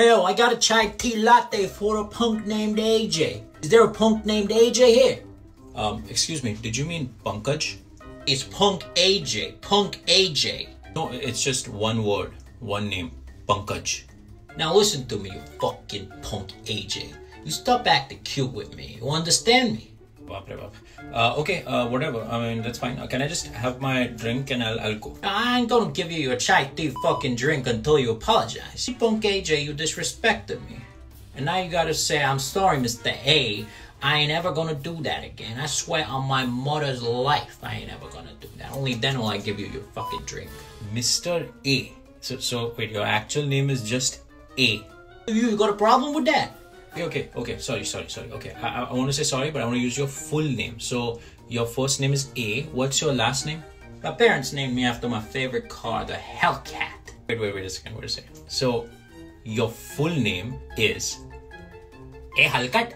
Yo, I got a chai tea latte for a punk named AJ. Is there a punk named AJ here? Um, excuse me, did you mean Pankaj? It's punk AJ. Punk AJ. No, it's just one word, one name, Pankaj. Now listen to me, you fucking punk AJ. You stop acting cute with me. You understand me? Baap re baap. Uh, okay, uh, whatever. I mean, that's fine. Uh, can I just have my drink and I'll, I'll go? I ain't gonna give you your chai tea fucking drink until you apologize. You punk AJ, you disrespected me. And now you gotta say, I'm sorry, Mr. A. I ain't ever gonna do that again. I swear on my mother's life, I ain't ever gonna do that. Only then will I give you your fucking drink. Mr. A. So, so wait, your actual name is just A. You got a problem with that? Okay, okay, okay. Sorry, sorry, sorry. Okay, I, I, I want to say sorry, but I want to use your full name. So, your first name is A. What's your last name? My parents named me after my favorite car, the Hellcat. Wait, wait, wait a second. Wait a second. So, your full name is A Hellcat?